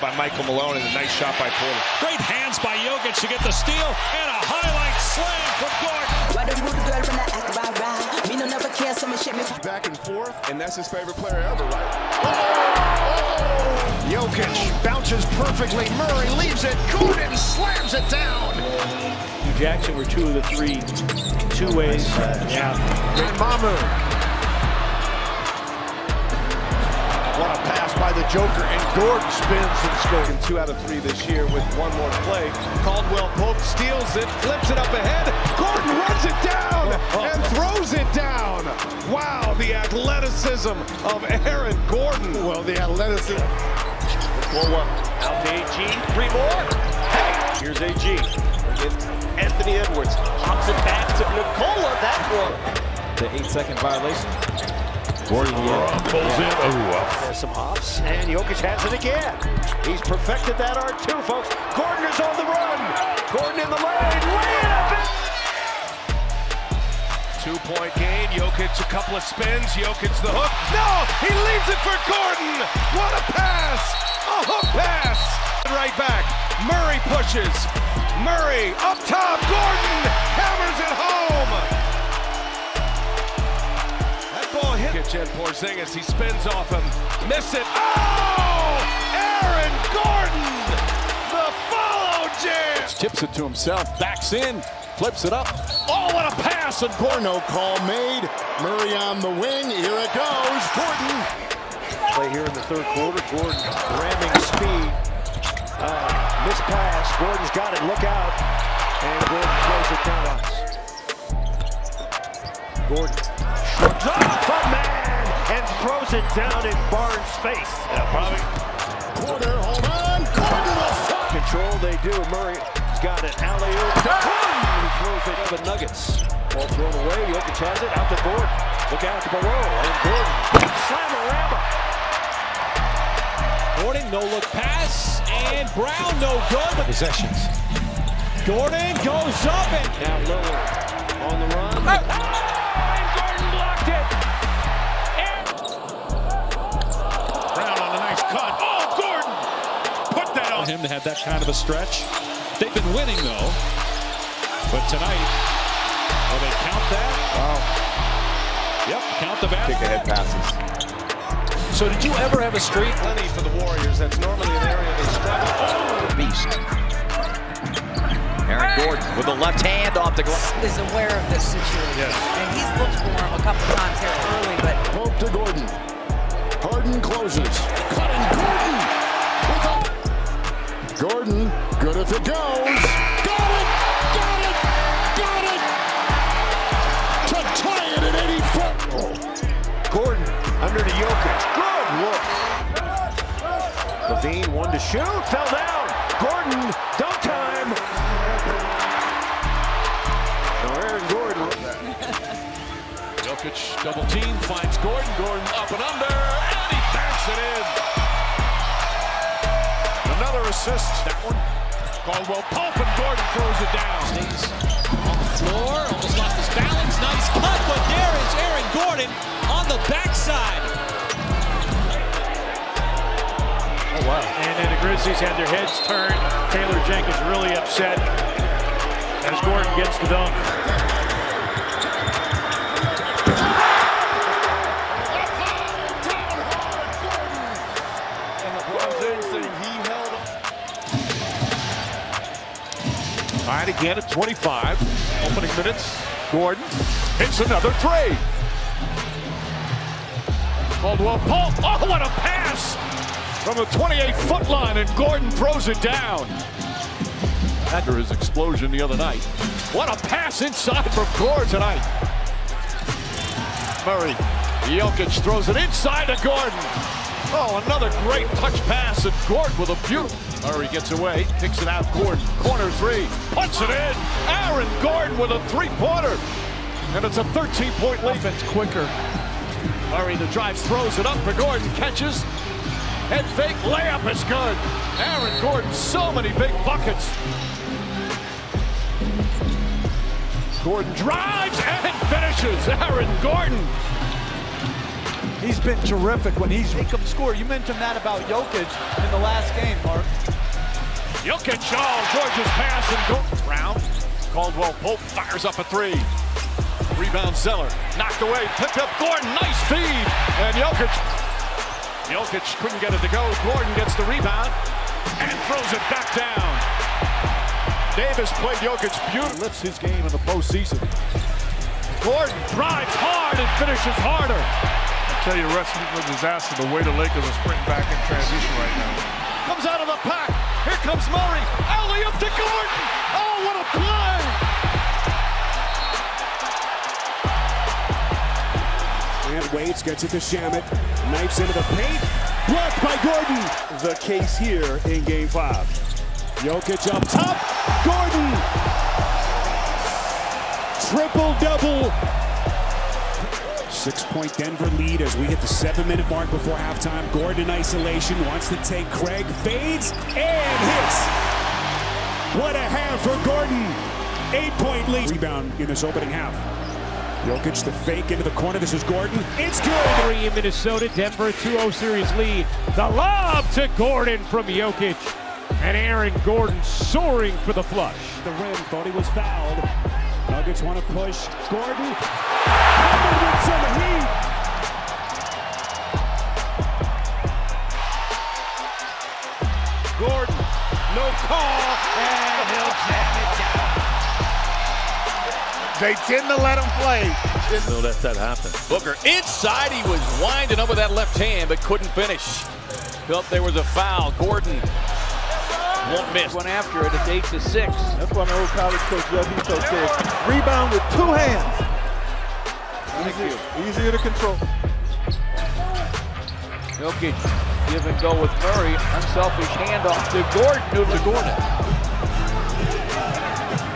by Michael Malone and a nice shot by Porter. Great hands by Jokic to get the steal and a highlight slam from Gordon. Why the girl when I act right right? Me no never care, so shit me. Back and forth, and that's his favorite player ever, right? Oh! Jokic bounces perfectly. Murray leaves it. Gordon slams it down. Jackson were two of the three two ways. yeah. And Mamu. What a pass by the Joker, and Gordon spins and scores. And two out of three this year with one more play. Caldwell Pope steals it, flips it up ahead. Gordon runs it down oh, oh. and throws it down. Wow, the athleticism of Aaron Gordon. Well, the athleticism. 4-1. Out to AG. Three more. Hey, here's AG. Against Anthony Edwards. Hops it back to Nikola. That one. The eight-second violation. Gordon yeah. pulls in. Oh, There's some hops, and Jokic has it again. He's perfected that art too, folks. Gordon is on the run. Gordon in the lane. Lay it up. Two-point gain. Jokic a couple of spins. Jokic the hook. No, he leaves it for Gordon. What a pass! A hook pass. Right back. Murray pushes. Murray up top. Gordon hammers it home. Jen Porzingis. He spins off him. Miss it. Oh! Aaron Gordon! The follow jam! Tips it to himself. Backs in. Flips it up. Oh, what a pass! And Gorno call made. Murray on the wing. Here it goes. Gordon. Play here in the third quarter. Gordon ramming speed. Uh, miss pass. Gordon's got it. Look out. And Gordon throws it down. Gordon a man and throws it down in Barnes' face. Yeah, probably. Quarter, hold on. Gordon will fuck. Control they do. Murray's got it. Alley-oop to He throws it to the Nuggets. Ball thrown away. Jokic has it. Out to Gordon. Look out to below. And Gordon. Slam-a-rama. Gordon, no look pass, and Brown, no good. Possessions. Gordon goes up and Now Lillard on the run. and him to have that kind of a stretch. They've been winning though, but tonight, will they count that? Wow. Yep, count the basket. Kick ahead passes. So did you ever have a streak? Plenty for the Warriors. That's normally an area they struggle. The beast. Aaron Gordon with the left hand off the glass. is aware of this situation. And he's looked for him a couple times here early, but Pope to Gordon. Harden closes. Cutting Gordon. With a... Gordon, good if it goes. Got it! Got it! Got it! To tie it at 84. Gordon under to Jokic. Good look. LaVine one to shoot. Fell down. Gordon, dunk time. Now Aaron Gordon. Jokic double team finds Gordon. Gordon up and under, and he banks it in. Assist. That one. Caldwell Pope and Gordon throws it down. Stays on the floor, almost lost his balance. Nice cut, but there is Aaron Gordon on the backside. Oh wow. And then the Grizzlies had their heads turned. Taylor Jenkins really upset as Gordon gets the dunk. Tied again at 25. Opening minutes. Gordon hits another three. Caldwell Pope. Oh, what a pass! From the 28-foot line, and Gordon throws it down. After his explosion the other night. What a pass inside from Gordon tonight. Murray. Jokic throws it inside to Gordon. Oh, another great touch pass, and Gordon with a beautiful. Murray gets away, kicks it out. Gordon, corner three, puts it in. Aaron Gordon with a three-pointer, and it's a 13-point lead. Offense quicker. Murray the drive, throws it up for Gordon, catches. Head fake layup is good. Aaron Gordon, so many big buckets. Gordon drives and finishes. Aaron Gordon. He's been terrific when he's make him score. You mentioned that about Jokic in the last game, Mark. Jokic, oh, George's pass and go. Brown, Caldwell Pope fires up a three. Rebound Zeller, knocked away, picked up Gordon, nice feed, and Jokic. Jokic couldn't get it to go. Gordon gets the rebound and throws it back down. Davis played Jokic beautifully. Lifts his game in the postseason. Gordon drives hard and finishes harder. I tell you, a recipe for disaster. The way the Lakers are sprinting back in transition right now. Comes out of the pack. Comes Murray. Alley up to Gordon. Oh, what a play! And waits, gets it to Shamet. Knifes into the paint. Blocked by Gordon. The case here in game five. Jokic up top. Gordon. Triple double. Six point Denver lead as we hit the seven minute mark before halftime. Gordon in isolation wants to take Craig. Fades and hits. What a half for Gordon. Eight point lead. Rebound in this opening half. Jokic the fake into the corner. This is Gordon. It's good. Three in Minnesota. Denver 2-0 series lead. The lob to Gordon from Jokic. And Aaron Gordon soaring for the flush. The rim thought he was fouled. Nuggets want to push. Gordon covered some heat. Gordon, no call, and he'll jam it down. They tend to let him play. Didn't know that that happened. Booker inside. He was winding up with that left hand, but couldn't finish. Felt there was a foul. Gordon won't miss. Went after it. It's eight to six. That's why my old college coach Judge says rebound with two hands. Easy, easier to control. Jokic give and go with Murray. Unselfish handoff to Gordon. To Gordon.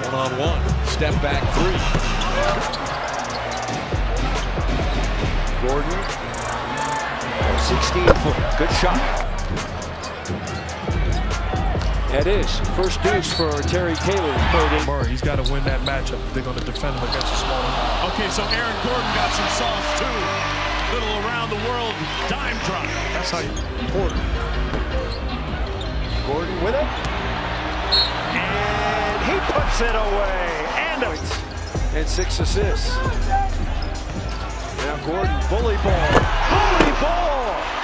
One on one. Step back three. Gordon, 16 foot, good shot. That is first deuce for Terry Taylor. Murray, he's got to win that matchup. They're going to defend him against a smaller guy. Okay, so Aaron Gordon got some sauce too. Little around the world dime drop. That's how you. Porter. Gordon with it. And he puts it away. And a, and six assists. Now Gordon, bully ball. Bully ball.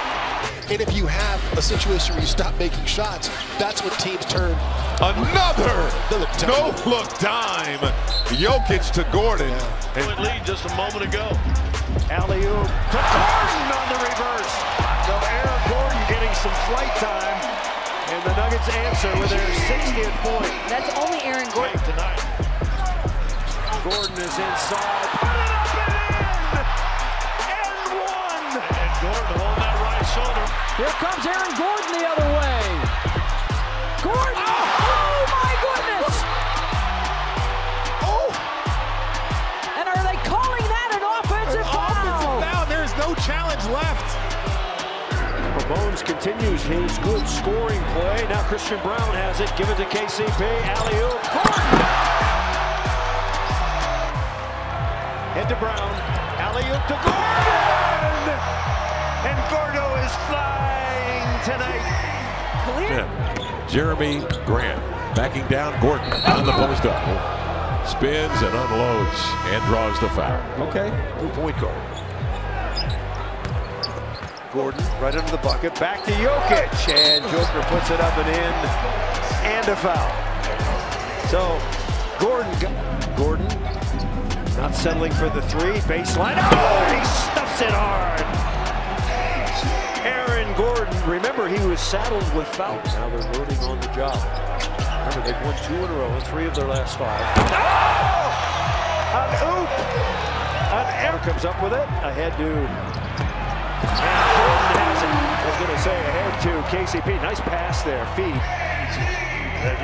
And if you have a situation where you stop making shots, that's when teams turn. Another no look dime. Jokic to Gordon. And lead just a moment ago. Alley-oop to Gordon on the reverse. So Aaron Gordon getting some flight time. And the Nuggets answer with their 60th point. That's only Aaron Gordon. Tonight. Gordon is inside. Here comes Aaron Gordon the other way. Gordon! Oh, my goodness! Oh! And are they calling that an offensive foul? Offensive foul. there's no challenge left. Bones continues his good scoring play. Now Christian Braun has it. Give it to KCP. Alley-oop. Gordon! Head to Brown. Alley-oop to Gordon! And Gordo is flying tonight. Yeah. Jerami Grant backing down Gordon on the post up. Spins and unloads and draws the foul. Okay. Two point guard. Gordon right under the bucket. Back to Jokic. And Joker puts it up and in. And a foul. So Gordon, Gordon not settling for the three. Baseline. Oh, he stuffs it hard. Aaron Gordon. Remember, he was saddled with fouls. Now they're learning on the job. Remember, they've won two in a row, three of their last five. Oh! An oop! An error comes up with it. Ahead to. And Gordon has it. I was going to say ahead to KCP. Nice pass there. Feed.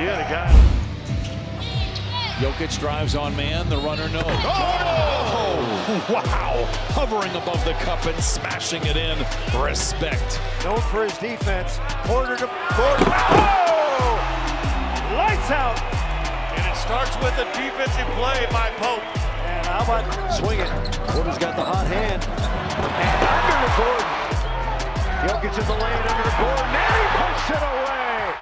Yeah, the guy. Jokic drives on man. The runner oh, no. Oh! Wow. Hovering above the cup and smashing it in. Respect. Known for his defense. Porter to Gordon. Oh! Lights out. And it starts with a defensive play by Pope. And how about swing it? Gordon's got the hot hand. And under to Gordon. Jokic in the lane under to Gordon. And he puts it away.